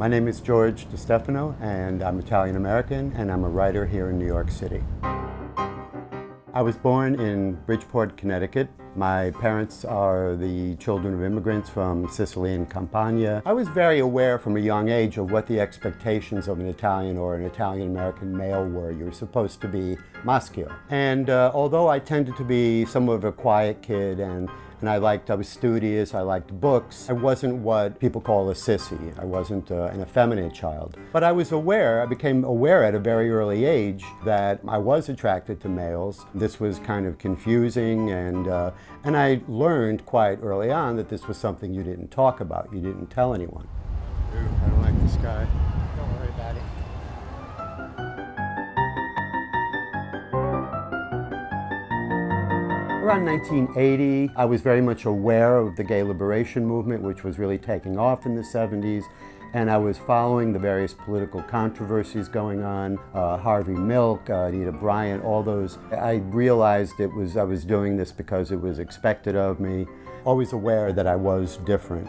My name is George de Stefano, and I'm Italian American, and I'm a writer here in New York City. I was born in Bridgeport, Connecticut. My parents are the children of immigrants from Sicily and Campania. I was very aware from a young age of what the expectations of an Italian or an Italian-American male were. You were supposed to be maschio. And uh, although I tended to be somewhat of a quiet kid and and I liked, I was studious, I liked books. I wasn't what people call a sissy. I wasn't uh, an effeminate child. But I was aware, I became aware at a very early age that I was attracted to males. This was kind of confusing and, uh, and I learned quite early on that this was something you didn't talk about, you didn't tell anyone. I don't like this guy. Around 1980, I was very much aware of the gay liberation movement, which was really taking off in the 70s, and I was following the various political controversies going on, uh, Harvey Milk, uh, Anita Bryant, all those. I realized it was I was doing this because it was expected of me, always aware that I was different.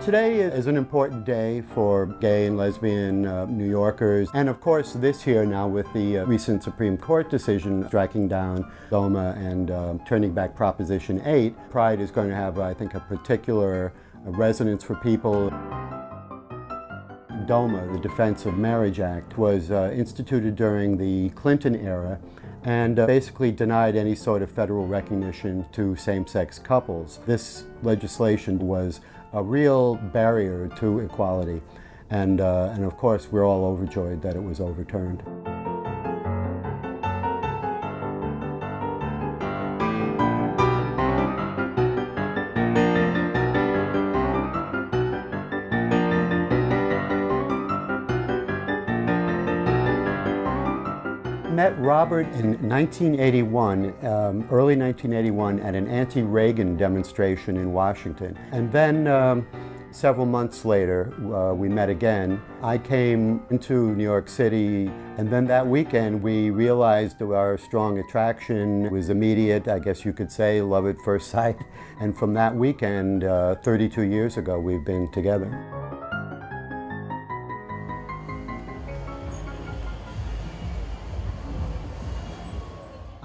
Today is an important day for gay and lesbian uh, New Yorkers. And of course, this year now with the uh, recent Supreme Court decision striking down DOMA and uh, turning back Proposition 8, Pride is going to have, I think, a particular uh, resonance for people. DOMA, the Defense of Marriage Act, was uh, instituted during the Clinton era and uh, basically denied any sort of federal recognition to same-sex couples. This legislation was a real barrier to equality. And, uh, and of course, we're all overjoyed that it was overturned. Met Robert in 1981, um, early 1981, at an anti-Reagan demonstration in Washington. And then um, several months later, uh, we met again. I came into New York City, and then that weekend we realized our strong attraction was immediate, I guess you could say, love at first sight. And from that weekend, uh, 32 years ago, we've been together.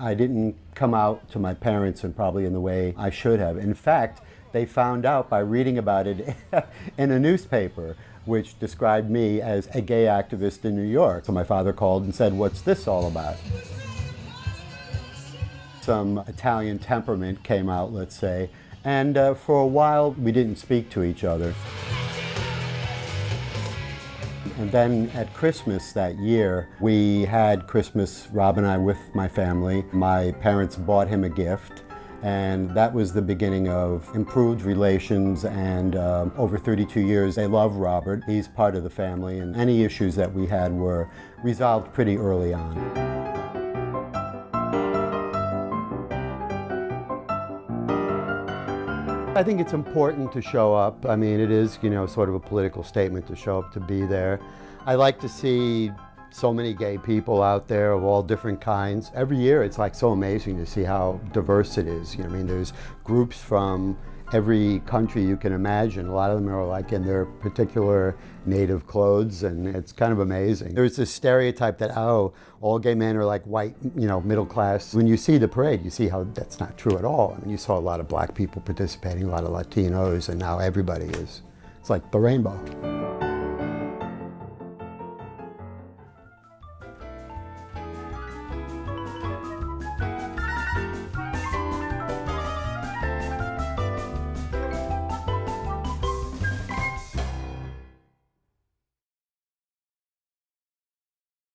I didn't come out to my parents and probably in the way I should have. In fact, they found out by reading about it in a newspaper which described me as a gay activist in New York. So my father called and said, what's this all about? Some Italian temperament came out, let's say, and uh, for a while we didn't speak to each other. And then at Christmas that year, we had Christmas, Rob and I, with my family. My parents bought him a gift. And that was the beginning of improved relations. And um, over 32 years, they love Robert. He's part of the family. And any issues that we had were resolved pretty early on. I think it's important to show up. I mean, it is, you know, sort of a political statement to show up to be there. I like to see so many gay people out there of all different kinds. Every year it's like so amazing to see how diverse it is. You know, I mean, there's groups from every country you can imagine. A lot of them are like in their particular native clothes and it's kind of amazing. There's this stereotype that, oh, all gay men are like white, you know, middle class. When you see the parade, you see how that's not true at all. I mean, you saw a lot of black people participating, a lot of Latinos, and now everybody is. It's like the rainbow.